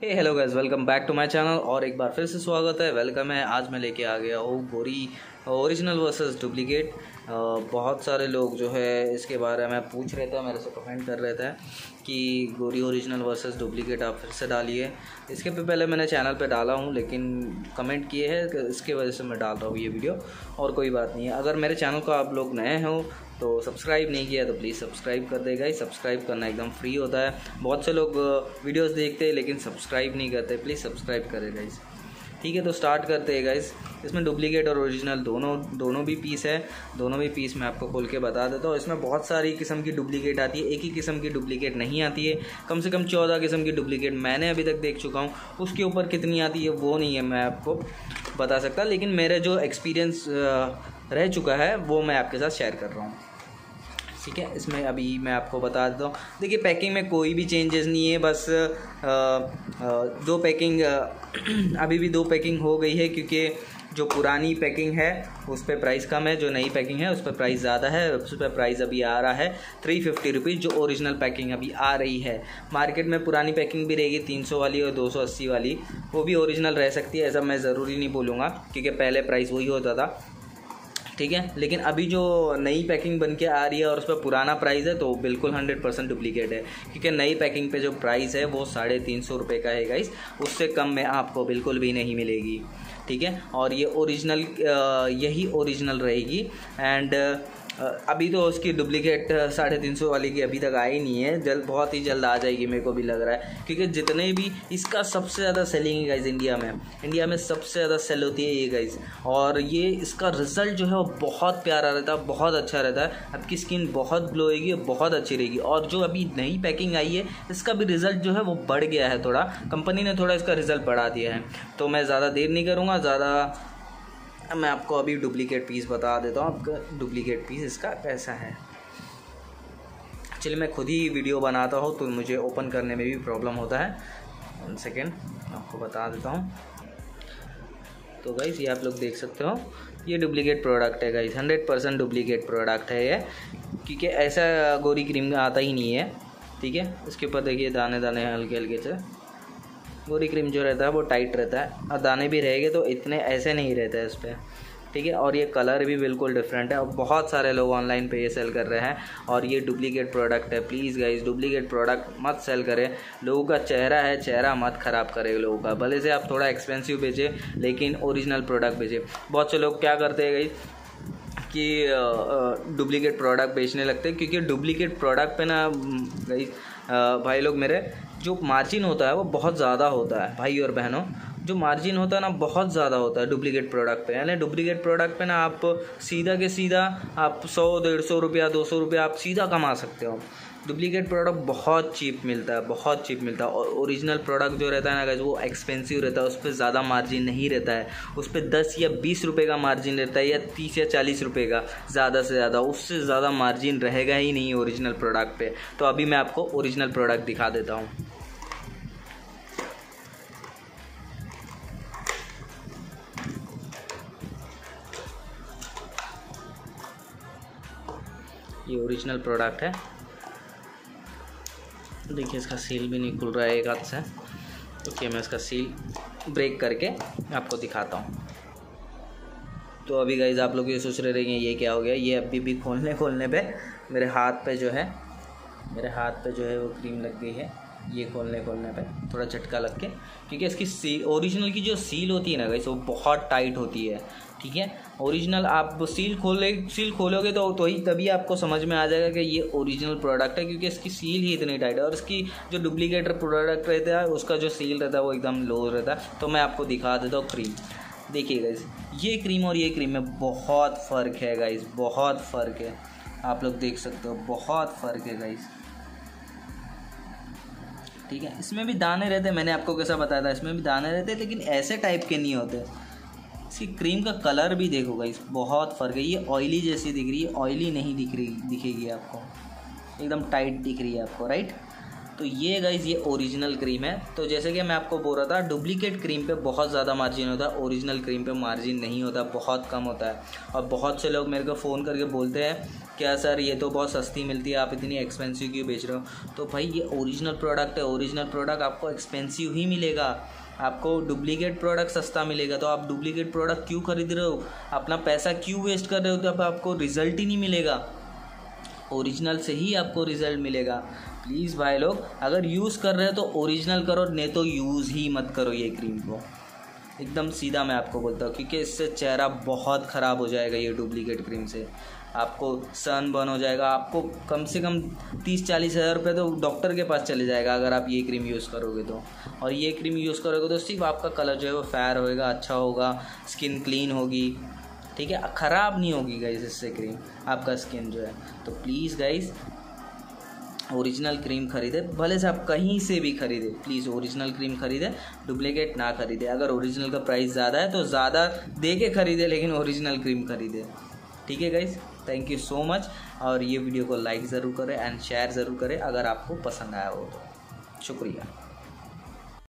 Hey hello guys welcome back to my channel और एक बार फिर से स्वागत है। वेलकम है। आज मैं लेके आ गया हूँ गोरी ओरिजिनल वर्सेस डुप्लीकेट बहुत सारे लोग जो है इसके बारे में पूछ रहे थे मेरे से कमेंट कर रहे थे कि गोरी ओरिजिनल वर्सेस डुप्लीकेट आप फिर से डालिए। इसके पे पहले मैंने चैनल पे डाला हूँ, लेकिन कमेंट किए हैं इसके वजह से मैं डाल रहा हूँ ये वीडियो और कोई बात नहीं है। अगर मेरे चैनल को आप लोग नए हो तो सब्सक्राइब नहीं किया तो प्लीज़ सब्सक्राइब कर देगा ही। सब्सक्राइब करना एकदम फ्री होता है। बहुत से लोग वीडियोस देखते हैं, लेकिन सब्सक्राइब नहीं करते। प्लीज़ सब्सक्राइब करेगा इस ठीक है तो स्टार्ट करते हैं गाइस इसमें डुप्लीकेट और ओरिजिनल दोनों दोनों भी पीस है। दोनों भी पीस मैं आपको खोल के बता देता हूँ। इसमें बहुत सारी किस्म की डुप्लीकेट आती है। एक ही किस्म की डुप्लीकेट नहीं आती है। कम से कम चौदह किस्म की डुप्लीकेट मैंने अभी तक देख चुका हूँ। उसके ऊपर कितनी आती है, वो नहीं है मैं आपको बता सकता, लेकिन मेरा जो एक्सपीरियंस रह चुका है, वो मैं आपके साथ शेयर कर रहा हूँ। ठीक है? इसमें अभी मैं आपको बता देता हूँ। देखिए पैकिंग में कोई भी चेंजेस नहीं है बस आ, आ, दो पैकिंग अभी भी दो पैकिंग हो गई है क्योंकि जो पुरानी पैकिंग है उस पर प्राइस कम है जो नई पैकिंग है उस पर प्राइस ज़्यादा है उस पर प्राइस अभी आ रहा है। थ्री फिफ्टी रुपीज़ जो ओरिजिनल पैकिंग अभी आ रही है। मार्केट में पुरानी पैकिंग भी रहेगी तीन सौ वाली और दो सौ अस्सी वाली। वो भी ओरिजिनल रह सकती है ऐसा मैं ज़रूरी नहीं बोलूँगा क्योंकि पहले प्राइस वही होता था। ठीक है? लेकिन अभी जो नई पैकिंग बन के आ रही है और उस पर पुराना प्राइस है तो बिल्कुल हंड्रेड परसेंट डुप्लीकेट है। क्योंकि नई पैकिंग पे जो प्राइस है, वो साढ़े तीन सौ रुपये का है गाइस उससे कम में आपको बिल्कुल भी नहीं मिलेगी। ठीक है? और ये ओरिजिनल यही ओरिजिनल रहेगी। एंड अभी तो उसकी डुप्लीकेट साढ़े तीन सौ वाली की अभी तक आई नहीं है। जल्द, बहुत ही जल्द आ जाएगी, मेरे को भी लग रहा है। क्योंकि जितने भी इसका सबसे ज़्यादा सेलिंग है गाइज़ इंडिया में। इंडिया में सबसे ज़्यादा सेल होती है ये गाइज़ और ये इसका रिज़ल्ट जो है वो बहुत प्यारा रहता है, बहुत अच्छा रहता है। आपकी स्किन बहुत ग्लो होगी बहुत अच्छी रहेगी। और जो अभी नई पैकिंग आई है, इसका भी रिज़ल्ट जो है वो बढ़ गया है थोड़ा। कंपनी ने थोड़ा इसका रिज़ल्ट बढ़ा दिया है। तो मैं ज़्यादा देर नहीं करूँगा, ज़्यादा मैं आपको अभी डुप्लीकेट पीस बता देता हूँ। आपका डुप्लीकेट पीस इसका कैसा है? चलिए, मैं खुद ही वीडियो बनाता हूँ तो मुझे ओपन करने में भी प्रॉब्लम होता है। वन सेकेंड आपको बता देता हूँ। तो गाइस ये आप लोग देख सकते हो, ये डुप्लीकेट प्रोडक्ट है guys hundred percent duplicate product है ये, क्योंकि ऐसा गोरी क्रीम आता ही नहीं है, ठीक है? इसके ऊपर देखिए दाने दाने हल्के हल्के से। गोरी क्रीम जो रहता है वो टाइट रहता है। और दाने भी रहेंगे तो इतने ऐसे नहीं रहते हैं इस पर ठीक है? और ये कलर भी बिल्कुल डिफरेंट है। और बहुत सारे लोग ऑनलाइन पे ये सेल कर रहे हैं। और ये डुप्लीकेट प्रोडक्ट है। प्लीज़ गाइज़ डुप्लीकेट प्रोडक्ट मत सेल करें। लोगों का चेहरा है, चेहरा मत ख़राब करे लोगों का। भले से आप थोड़ा एक्सपेंसिव बेचें, लेकिन ओरिजिनल प्रोडक्ट बेचें। बहुत से लोग क्या करते हैं गई कि डुप्लीकेट प्रोडक्ट बेचने लगते हैं। क्योंकि डुप्लीकेट प्रोडक्ट पे ना गई भाई लोग मेरे जो मार्जिन होता है वो बहुत ज़्यादा होता है, भाई और बहनों। जो मार्जिन होता है ना, बहुत ज़्यादा होता है डुप्लीकेट प्रोडक्ट पे। यानी डुप्लीकेट प्रोडक्ट पे ना आप सीधा के सीधा आप सौ, डेढ़ सौ रुपया, दो सौ रुपया आप सीधा कमा सकते हो। डुप्लीकेट प्रोडक्ट बहुत चीप मिलता है, बहुत चीप मिलता है। और ओरिजिनल प्रोडक्ट जो रहता है ना वो एक्सपेंसिव रहता है, उस पर ज़्यादा मार्जिन नहीं रहता है। उस पर दस या बीस रुपये का मार्जिन रहता है या तीस या चालीस रुपये का, ज़्यादा से ज़्यादा। उससे ज़्यादा मार्जिन रहेगा ही नहीं ओरिजिनल प्रोडक्ट पे। तो अभी मैं आपको ओरिजिनल प्रोडक्ट दिखा देता हूँ। ये ओरिजिनल प्रोडक्ट है। देखिए इसका सील भी नहीं खुल रहा है एक हाथ से। ओके, मैं इसका सील ब्रेक करके आपको दिखाता हूँ। तो अभी गाइज़ आप लोग ये सोच रहे रहेंगे, ये क्या हो गया? ये अभी भी खोलने खोलने पे मेरे हाथ पे जो है, मेरे हाथ पे जो है वो क्रीम लग गई है। ये खोलने खोलने पे, थोड़ा झटका लग के, क्योंकि इसकी सील ओरिजिनल की जो सील होती है ना गाइस वो बहुत टाइट होती है, ठीक है? ओरिजिनल आप सील खोले सील खोलोगे तो तो ही तभी आपको समझ में आ जाएगा कि ये ओरिजिनल प्रोडक्ट है, क्योंकि इसकी सील ही इतनी टाइट है, और इसकी जो डुप्लीकेट प्रोडक्ट रहता है, उसका जो सील रहता है, वो एकदम लो रहता है। तो मैं आपको दिखा देता हूँ क्रीम देखिए गाइज़ ये क्रीम और ये क्रीम में बहुत फ़र्क है गाइज़ बहुत फ़र्क है। आप लोग देख सकते हो, बहुत फ़र्क है गाइज़ ठीक है? इसमें भी दाने रहते मैंने आपको कैसा बताया था, इसमें भी दाने रहते लेकिन ऐसे टाइप के नहीं होते। इसकी क्रीम का कलर भी देखोगा इस बहुत फ़र्क है। ये ऑयली जैसी दिख रही है ऑयली नहीं दिख रही, दिखेगी आपको। एकदम टाइट दिख रही है आपको राइट तो ये गाइज़ ये ओरिजिनल क्रीम है। तो जैसे कि मैं आपको बोल रहा था डुप्लीकेट क्रीम पे बहुत ज़्यादा मार्जिन होता है ओरिजिनल क्रीम पे मार्जिन नहीं होता, बहुत कम होता है। और बहुत से लोग मेरे को फ़ोन करके बोलते हैं क्या सर ये तो बहुत सस्ती मिलती है, आप इतनी एक्सपेंसिव क्यों बेच रहे हो? तो भाई, ये ओरिजिनल प्रोडक्ट है। ओरिजिनल प्रोडक्ट आपको एक्सपेंसिव ही मिलेगा। आपको डुप्लीकेट प्रोडक्ट सस्ता मिलेगा। तो आप डुप्लीकेट प्रोडक्ट क्यों खरीद रहे हो? अपना पैसा क्यों वेस्ट कर रहे हो? तो आपको रिज़ल्ट ही नहीं मिलेगा। ओरिजिनल से ही आपको रिज़ल्ट मिलेगा। प्लीज़ भाई लोग, अगर यूज़ कर रहे हो तो ओरिजिनल करो, नहीं तो यूज़ ही मत करो ये क्रीम को। एकदम सीधा मैं आपको बोलता हूँ, क्योंकि इससे चेहरा बहुत ख़राब हो जाएगा ये डुप्लीकेट क्रीम से। आपको सन बर्न हो जाएगा, आपको कम से कम तीस चालीस हज़ार रुपये तो डॉक्टर के पास चले जाएगा अगर आप ये क्रीम यूज़ करोगे तो। और ये क्रीम यूज़ करोगे तो सिर्फ़ आपका कलर जो है वो फेयर होएगा अच्छा होगा स्किन क्लीन होगी। ठीक है, ख़राब नहीं होगी गाइज़ इससे क्रीम आपका स्किन जो है। तो प्लीज़ गाइज़ ओरिजिनल क्रीम खरीदे, भले से आप कहीं से भी खरीदे प्लीज़ ओरिजिनल क्रीम खरीदे डुप्लीकेट ना खरीदे। अगर ओरिजिनल का प्राइस ज़्यादा है तो ज़्यादा दे के खरीदे, लेकिन ओरिजिनल क्रीम खरीदे। ठीक है guys thank you so much और ये वीडियो को लाइक ज़रूर करें एंड शेयर ज़रूर करें, अगर आपको पसंद आया हो तो। शुक्रिया।